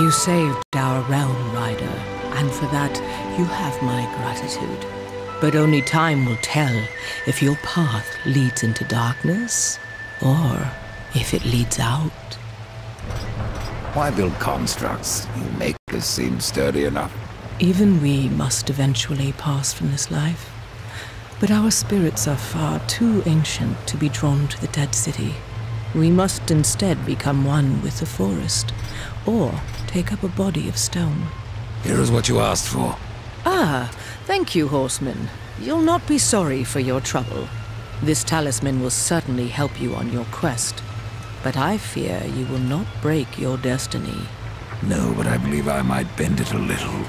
You saved our realm, Ryder, and for that, you have my gratitude. But only time will tell if your path leads into darkness, or if it leads out. Why build constructs? You makers seem sturdy enough. Even we must eventually pass from this life. But our spirits are far too ancient to be drawn to the dead city. We must instead become one with the forest, or take up a body of stone. Here is what you asked for. Ah, thank you, horseman. You'll not be sorry for your trouble. This talisman will certainly help you on your quest. But I fear you will not break your destiny. No, but I believe I might bend it a little.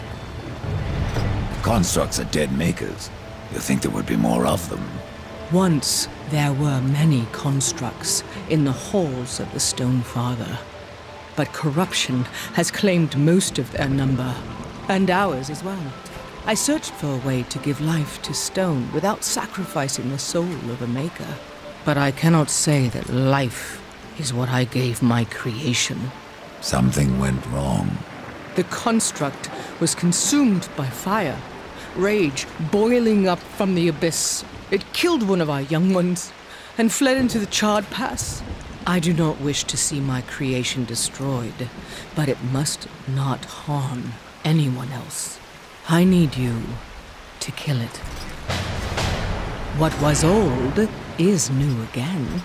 Constructs are dead makers. You think there would be more of them? Once there were many constructs in the halls of the Stone Father. But corruption has claimed most of their number, and ours as well. I searched for a way to give life to stone without sacrificing the soul of a maker. But I cannot say that life is what I gave my creation. Something went wrong. The construct was consumed by fire, rage boiling up from the abyss. It killed one of our young ones and fled into the charred pass. I do not wish to see my creation destroyed, but it must not harm anyone else. I need you to kill it. What was old is new again.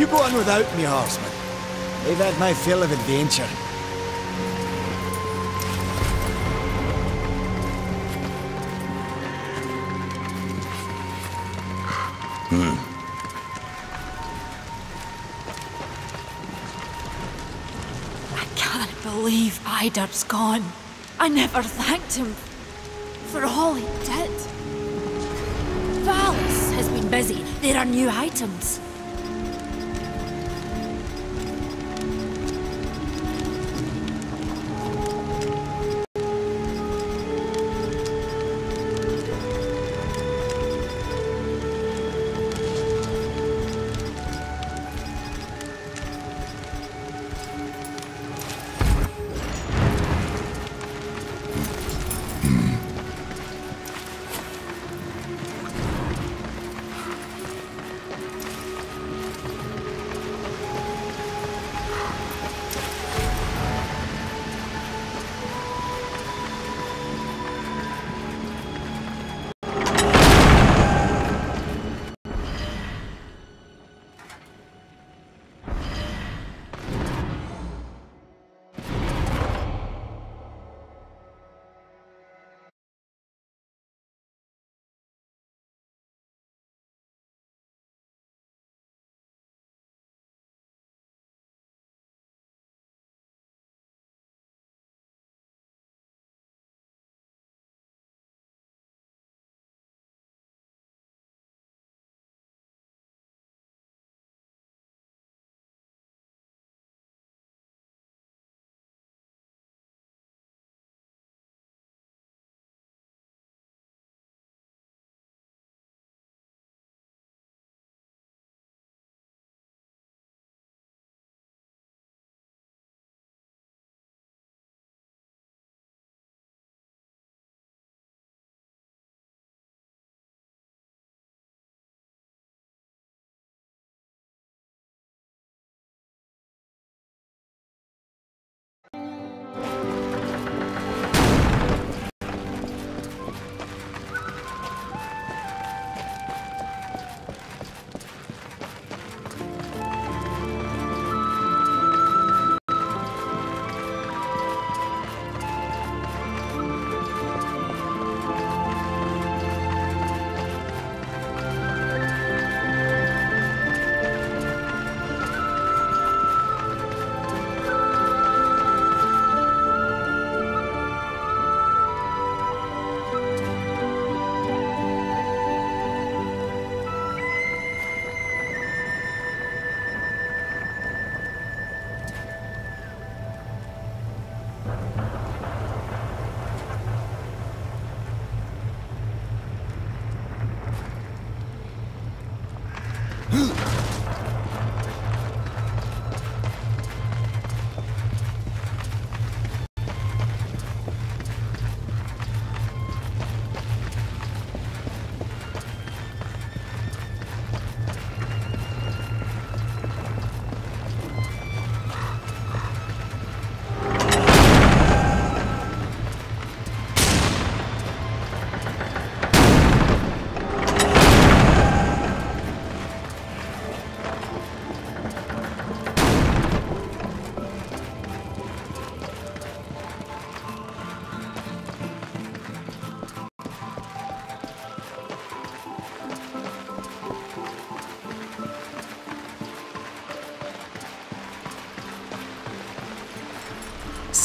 You go on without me, horseman. I've had my fill of adventure. I can't believe Eideard's gone. I never thanked him for all he did. Valus has been busy. There are new items.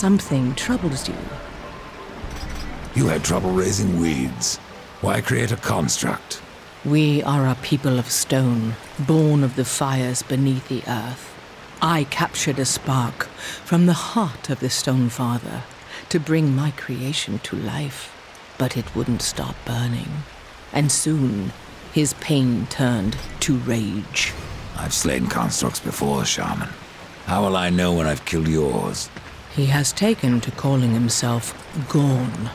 Something troubles you. You had trouble raising weeds. Why create a construct? We are a people of stone, born of the fires beneath the earth. I captured a spark from the heart of the Stone Father to bring my creation to life, but it wouldn't stop burning. And soon, his pain turned to rage. I've slain constructs before, Shaman. How will I know when I've killed yours? He has taken to calling himself Gharn.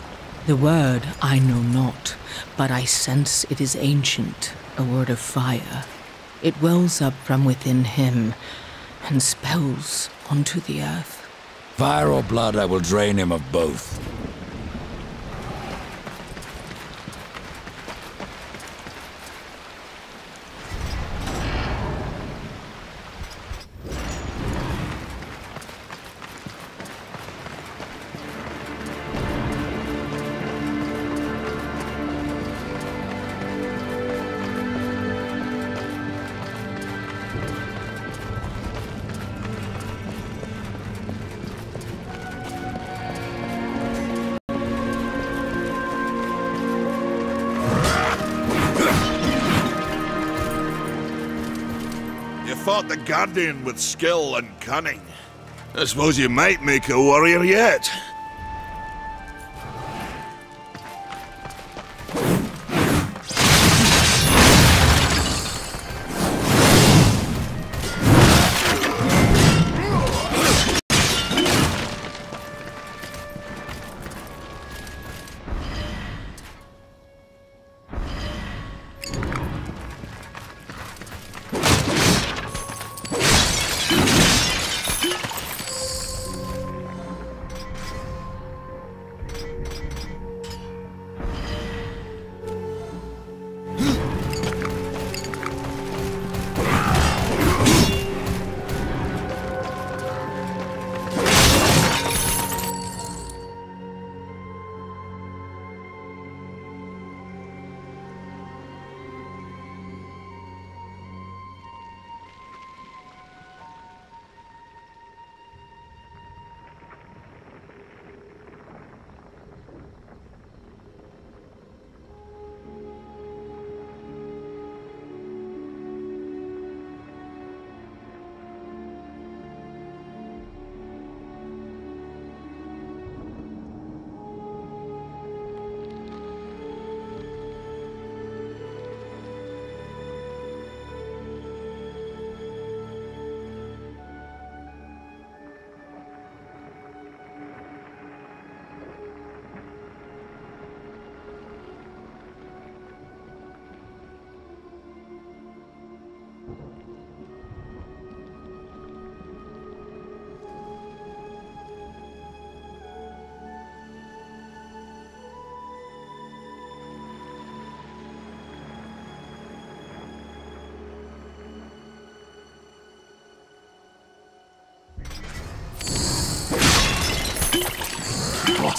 The word I know not, but I sense it is ancient, a word of fire. It wells up from within him and spells onto the earth. Fire or blood, I will drain him of both. Fought the Guardian with skill and cunning. I suppose you might make a warrior yet.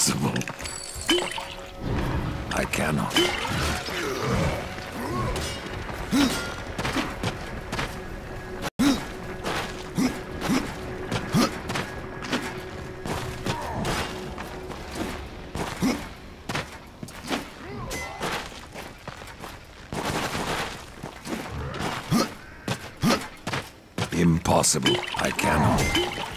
Possible. I cannot. Impossible. I cannot.